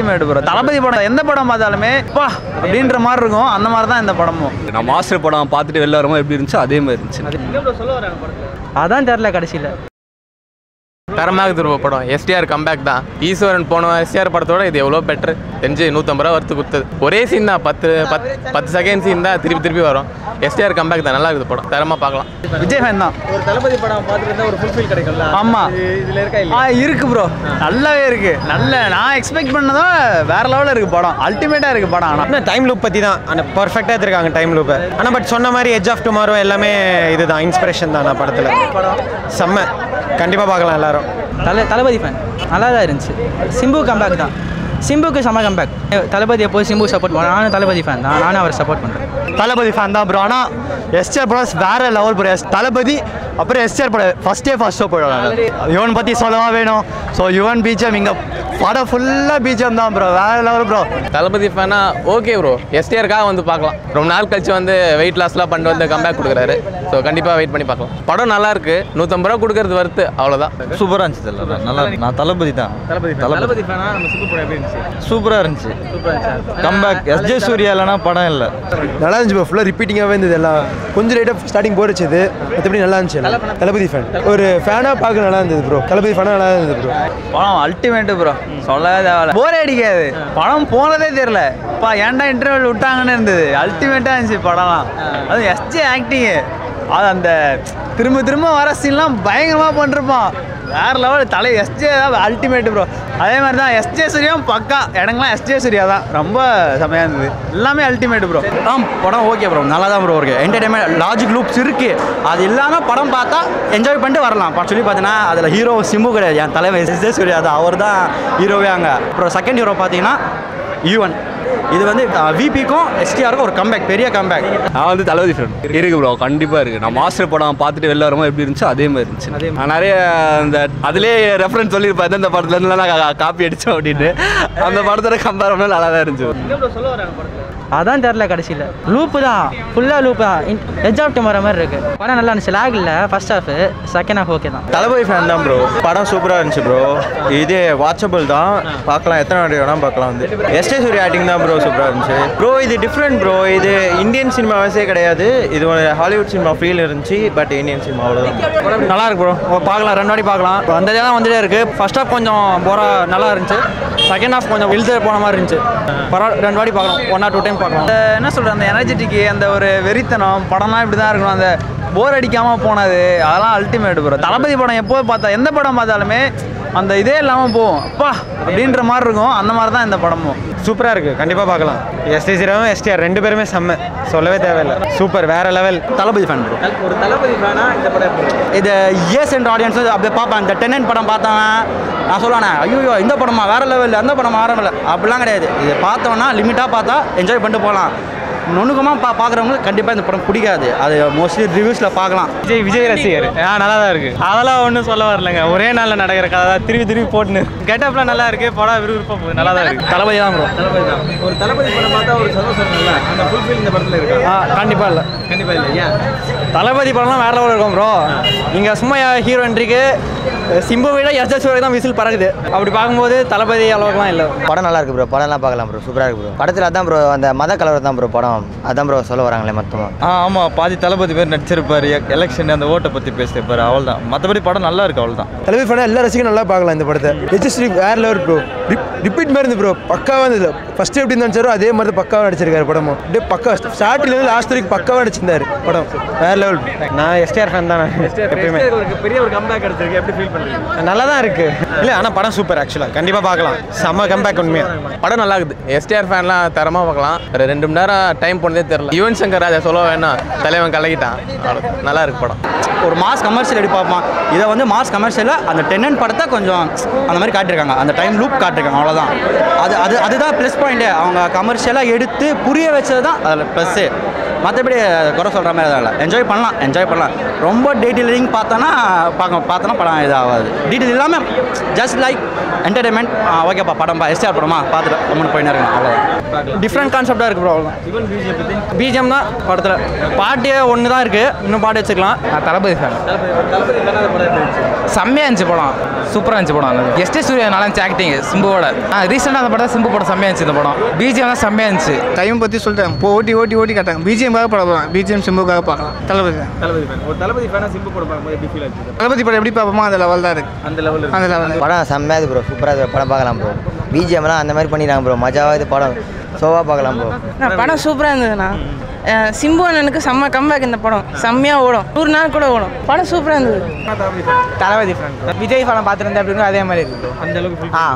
Ultimate bro தளபதி படம் எந்த படம் பார்த்தாலுமே பா! அப்படின்ற மாதிரி இருக்கும். அந்த மாதிரி தான் இந்த படமும். நான் மாஸ்டர் படம் பார்த்துட்டு வெளில வரும்போது எப்படி இருந்துச்சு அதே மாதிரி இருந்துச்சு. அதான் தெரில கடைசியில். தரமாக இருக்குது bro படம் எஸ்டிஆர் கம்பேக் தான். ஈஸ்வரன் போன எஸ்டிஆர் படத்தோட இது எவ்வளோ பெட்ரு தெரிஞ்சு நூற்றம்பது ரூபா வறுத்து கொடுத்தது. ஒரே சீன் தான். பத்து பத்து பத்து செகண்ட் சீன் தான் திருப்பி திருப்பி வரும். எஸ்டிஆர் கம்பேக் தான். நல்லா இருக்குது படம். தரமாக பார்க்கலாம். விஜய் ஃபேன் தான். ஒரு தளபதி படம் பார்த்துட்டு ஒரு ஃபுல்ஃபில் கிடைக்கும்ல. ஆமா. இதில் இருக்கா ஆ இருக்கு ப்ரோ நல்லாவே இருக்கு. நல்ல நான் எக்ஸ்பெக்ட் பண்ணதும் வேற லெவலில் இருக்கு படம். அல்டிமேட்டா இருக்கு படம் ஆனால் டைம் லூப் பற்றி தான் ஆனால் பர்ஃபெக்டாக எடுத்துருக்காங்க டைம் லூப்பை ஆனால் பட் சொன்ன மாதிரி எட்ஜ் ஆஃப் டுமாரோ எல்லாமே இதுதான். இன்ஸ்பிரேஷன் தான் நான் படத்தில். செம்ம. கண்டிப்பாக பார்க்கலாம் எல்லாரும். தலை தளபதி ஃபேன் நல்லா தான் இருந்துச்சு. சிம்பு கம்பேக் தான். சிம்புக்கு செம்ம கம்பேக் தளபதி எப்போ சிம்பு சப்போர்ட் பண்ண நானும் தளபதி ஃபேன் தான். நானும் அவரை சப்போர்ட் பண்ணுறேன் தளபதி ஃபேன் தான் ப்ரோ ஆனால் எஸ்டிஆர் படம் வேற லெவல் ப்ரோ தளபதி அப்புறம் எஸ்டிஆர் படம் ஃபஸ்ட்டே ஃபஸ்ட் ஷோ போயிடுவாங்க. யுவன் பற்றி சொல்லவா வேணும்? ஸோ யுவன் பீஜம் இங்கே படம் ஃபுல்லாக பீஜம் தான் ப்ரோ வேற லெவல் ப்ரோ தளபதி ஃபேனா ஓகே ப்ரோ எஸ்டிஆருக்காக வந்து பார்க்கலாம். ரொம்ப நாள் கழிச்சு வந்து வெயிட் லாஸ்லாம் பண்ணிட்டு வந்து கம்பேக் கொடுக்குறாரு. ஸோ கண்டிப்பாக வெயிட் பண்ணி பார்க்கலாம். படம் நல்லா இருக்கு. நூற்றம்பது ரூபா கொடுக்கறது வருத்து அவ்வளோதான் சூப்பராக இருந்துச்சு எல்லாம் நல்லா நான் தளபதி தான். தளபதி சூப்பராக இருந்துச்சு? கம்பேக் எஸ்ஜே சூர்யா இல்லைனா படம் இல்லை. நல்லா இருந்துச்சு ப்ரோ ஃபுல்லாக ரிப்பீட்டிங்காகவே இருந்தது எல்லாம். கொஞ்சம் லேட்டாக ஸ்டார்டிங் போர் வச்சது மற்றபடி நல்லா இருந்துச்சு. தளபதி ஃபேன் ஒரு ஃபேனாக பார்க்க நல்லா இருந்தது ப்ரோ தளபதி ஃபேனாக நல்லா இருந்தது ப்ரோ படம் அல்டிமேட் ப்ரோ சொல்லவே தேவையில்ல போரே அடிக்காது. படம் போனதே தெரியல. பா ஏன்டா இன்டர்வல் விட்டாங்கன்னு இருந்தது. அல்டிமேட்டாக இருந்துச்சு படம்லாம். அது எஸ்ஜே ஆக்டிங்கு அது அந்த திரும்ப திரும்ப வர சீன்லாம் பயங்கரமாக பண்ணிருப்பான். வேற லெவல் தலை எஸ்ஜே தான் அல்டிமேட் ப்ரோ அதே மாதிரி தான் எஸ்ஜே சூர்யாவும் பக்கா. இடங்கள்லாம் எஸ்ஜே சூர்யா தான். ரொம்ப செமையாக இருந்தது. எல்லாமே அல்டிமேட் ப்ரோ ஆ படம் ஓகே ப்ரோ நல்லா தான் ப்ரோ இருக்கு. என்டர்டைன்மெண்ட் லாஜிக் லூப்ஸ் இருக்கு. அது இல்லாமல் படம் பார்த்தா என்ஜாய் பண்ணிட்டு வரலாம். படம் சொல்லி பார்த்தீங்கன்னா அதில் ஹீரோ சிம்பு கிடையாது. என் தலைவர் எஸ்ஜே சூர்யா தான். அவர் தான் ஹீரோவே அங்கே. அப்புறம் செகண்ட் ஹீரோ பார்த்தீங்கன்னா யுவன் இது வந்து விபிக்கும் எஸ்டிஆருக்கும் ஒரு கம்பேக் பெரிய கம்பேக் நான் வந்து தளபதி ஃபேன் இருக்கு ப்ரோ கண்டிப்பாக இருக்குது நான் மாஸ்டர் படம் பார்த்துட்டு வெளில வரும்போது எப்படி இருந்துச்சு அதே மாதிரி இருந்துச்சு. நான் நிறைய அந்த அதிலே ரெஃபரன்ஸ் சொல்லியிருப்பேன். இந்த படத்துலேருந்து நான் காப்பி அடித்தோம் அப்படின்னு அந்த படத்தோட கம்பேர் பண்ணால் நல்லா தான் இருந்துச்சு அதான் தெரில கடைசியில். லூப்பு தான். ஃபுல்லாக லூப்பு தான். எட்ஜ் ஆஃப் டுமாரோ மாதிரி இருக்கு. படம் நல்லா இருந்துச்சு. லேக் இல்லை. First half second half okay தான். தளபதி ஃபேன் தான் ப்ரோ படம் சூப்பராக இருந்துச்சு ப்ரோ இது வாட்சபிள் தான். பார்க்கலாம். எத்தனை வேணால் பார்க்கலாம் வந்து. எஸ்டே சூரிய ஆக்டிங் தான் ப்ரோ சூப்பராக இருந்துச்சு. ப்ரோ இது டிஃப்ரெண்ட் ப்ரோ இது இந்தியன் சினிமா கிடையாது. இது ஒரு ஹாலிவுட் சினிமா ஃபீல் இருந்துச்சு பட் இந்தியன் சினிமா அவ்வளோதான் நல்லா இருக்கு ப்ரோ பார்க்கலாம். ரெண்டு வாட்டி பார்க்கலாம். வந்ததே தான் வந்துட்டே இருக்கு. ஃபர்ஸ்ட் ஹாஃப் கொஞ்சம் போரா நல்லா இருந்துச்சு. செகண்ட் ஹாஃப் கொஞ்சம் இழுத்து போன மாதிரி இருந்துச்சு. பரவாயில்ல ரெண்டு வாட்டி பார்க்கலாம். ஒன் ஆர் டூ டைம் பார்க்கலாம். அந்த என்ன சொல்கிறது அந்த எனர்ஜெட்டிக்கு அந்த ஒரு வெறித்தனம் படம்லாம் இப்படி தான் இருக்கணும். அந்த போர் அடிக்காமல் போனது. அதெல்லாம் அல்டிமேட் ப்ரோ தளபதி படம் எப்போ பார்த்தா எந்த படம் பார்த்தாலுமே அந்த இதே இல்லாமல் போகும். அப்பா அப்படின்ற மாதிரி இருக்கும். அந்த மாதிரி தான் இந்த படமும். சூப்பராக இருக்குது கண்டிப்பாக பார்க்கலாம். எஸ்டி சீராவும் எஸ்டிஆர் ரெண்டு பேருமே செம்ம. சொல்லவே தேவையில்லை. சூப்பர் வேற லெவல் தளபதி ஃபேன் ப்ரோ ஒரு தளபதி ஃபேனா இந்த படம் இது இயர்ஸ் என்ற ஆடியன்ஸ் அப்படியே பார்ப்பேன் இந்த டென்னன் படம் பார்த்தவன் நான் சொல்லுவானே ஐயோ இந்த படமா? வேற லெவல் அந்த படம்? வேற லெவல் அப்படிலாம் கிடையாது. இது பார்த்தோன்னா லிமிட்டாக பார்த்தா என்ஜாய் பண்ணிட்டு போகலாம். நுணுக்கமாக பா பார்க்குறவங்களுக்கு கண்டிப்பாக இந்த படம் பிடிக்காது. அது மோஸ்ட்லி ரிவ்யூஸில் பார்க்கலாம் விஜய் விஜய் ரசிகர். ஆ நல்லா தான் இருக்கு. அதெல்லாம் ஒன்றும் சொல்ல வரலங்க. ஒரே நாளில் நடக்கிற கதை தான். திருப்பி திருப்பி போட்டுன்னு. கெட்டப்லாம் நல்லா இருக்கு. படம் விறுவிறுப்பாக போகுது. நல்லா தான் இருக்கு. தளபதி தான் ப்ரோ தளபதி தான். ஒரு தளபதி படம் பார்த்தா ஒரு சந்தோஷம் இல்லை அந்த ஃபுல்ஃபில் இந்த படத்தில் இருக்கா? ஆ கண்டிப்பாக இல்லை. கண்டிப்பாக இல்லை ஏன் தளபதி படம்லாம் வேற லெவலில் இருக்கும் ப்ரோ இங்கே சும்மா ஹீரோ என்ட்ரிக்கு சிம்பு விட எஸ் எஸ் தான் விசில் பறகுது அப்படி பார்க்கும்போது தளபதி அளவுக்குலாம் இல்லை. படம் நல்லா இருக்கு ப்ரோ படம்லாம் பார்க்கலாம் ப்ரோ சூப்பராக இருக்கு ப்ரோ படத்தில் அதான் ப்ரோ அந்த மத கலவர் தான் ப்ரோ படம். அதான் ப்ரோ சொல்ல வராங்களே மொத்தமாக ஆ ஆமாம் பாதி தளபதி பேர் நடிச்சிருப்பாரு. எலெக்ஷன் அந்த ஓட்டை பற்றி பேசியிருப்பாரு. அவள் தான் மற்றபடி படம் நல்லா இருக்கு அவள் தான் தளபதி ஃபேனா எல்லா ரசிகரும் நல்லா பார்க்கலாம் இந்த படத்தை. எச்எஸ்டி வேற லெவல் ப்ரோ ரிப்பீட் மாதிரி இருந்து ப்ரோ பக்காவாக இருந்தது. ஃபர்ஸ்ட் எப்படி நடிச்சாரோ அதே மாதிரி பக்காவாக நடிச்சிருக்காரு படமும். அப்படியே பக்கா ஸ்டார்டிங்லேருந்து லாஸ்ட் வரைக்கும் பக்காவாக நடிச்சிருந்தாரு படம். வேற லெவல் நான் எஸ்டிஆர் ஃபேன் தான். எப்பயுமே. பெரிய ஒரு கம்பேக் எடுத்திருக்கு எப்படி ஃபீல் நல்லா தான் இருக்கு. இல்லை ஆனால் படம் சூப்பர் ஆக்சுவலாக கண்டிப்பாக பார்க்கலாம். செம்ம கம்பேக் உண்மையாக படம் நல்லா இருக்குது. எஸ்டிஆர் ஃபேன்லாம் தரமாக பார்க்கலாம். ஒரு ரெண்டு மணி நேரம் டைம் போனதே தெரில யுவன் சங்கர் ராஜா சொல்ல வேணாம் தலைவன் கலக்கிட்டான் அவ்வளோ. நல்லா இருக்கு படம். ஒரு மாஸ் கமர்ஷியல் எடுப்பாப்பான் இதை வந்து மாஸ் கமர்ஷியலில் அந்த டென்னன் படத்தை கொஞ்சம் அந்த மாதிரி காட்டியிருக்காங்க. அந்த டைம் லூப் காட்டியிருக்காங்க. அவ்வளோதான் அது அது அதுதான் ப்ளஸ் பாயிண்ட்டே அவங்க கமர்ஷியலாக எடுத்து புரிய வச்சது தான் அதில் ப்ளஸ்ஸு மற்றபடி குறை சொல்கிற மாதிரி எதுவும் இல்லை. என்ஜாய் பண்ணலாம் என்ஜாய் பண்ணலாம். ரொம்ப டீட்டெயிலிங் பார்த்தோன்னா பார்க்க பார்த்தோன்னா படம் இதாகாது. டீட்டெயில் இல்லாமல் ஜஸ்ட் லைக் என்டர்டைன்மெண்ட் ஓகேப்பா படம்பா எஸ்டிஆர் படமா பார்த்துட்டு கம்முன்னு போயின்னு இருக்கேன் அவ்வளோதான் டிஃப்ரெண்ட் கான்செப்டாக இருக்குது ப்ரோ அவ்வளோதான் பிஜிஎம் தான் படத்தில். பாட்டே ஒன்று தான் இருக்குது இன்னும் பாட்டு வச்சுக்கலாம். தளபதி ஃபேன் செம்மையாக இருந்துச்சு படம். சூப்பராக இருந்துச்சு படம். அது எஸ்டி சூர்யா நல்லா இருந்துச்சு ஆக்டிங் சிம்புவோட. ரீசெண்டாக அந்த படம் சிம்பு படம் செம்மையாக இருந்துச்சு இந்த படம். பிஜிஎம் தான் செம்மையாக இருந்துச்சு. டைம் பற்றி சொல்லிட்டேன். இப்போ ஓட்டி ஓட்டி ஓட்டி காட்டாங்க. பிஜிஎம்காக படம் பார்க்கலாம் பிஜிஎம் சிம்புக்காக பார்க்கலாம். தளபதி தான். தளபதி ஃபேன் ஒரு தளபதி ஃபேனாக சிம்பு படம் பார்க்கும்போது எப்படி ஃபீல் ஆச்சு தளபதி படம் எப்படி பார்ப்போமோ அந்த லெவல் தான் இருக்கு. அந்த லெவலில் அந்த லெவல் படம் செம்மையாக ப்ரோ சூப்பராக படம் பார்க்கலாம் ப்ரோ பிஜிஎம்லாம் அந்த மாதிரி பண்ணிடுறாங்க ப்ரோ மஜாவாக இது படம். ஷோவாக பார்க்கலாம் ப்ரோ நான் படம் சூப்பராக இருந்ததுண்ணா. சிம்பு அண்ணனுக்கு செம்ம கம்பேக் இந்த படம். செம்மையாக ஓடும். நூறு நாள் கூட ஓடும். படம் சூப்பராக இருந்தது. தளபதி ஃபேன் விஜய் படம் பார்த்துருந்தேன் அப்படின்னு அதே மாதிரி இருக்கு அந்த அளவுக்கு ஆ.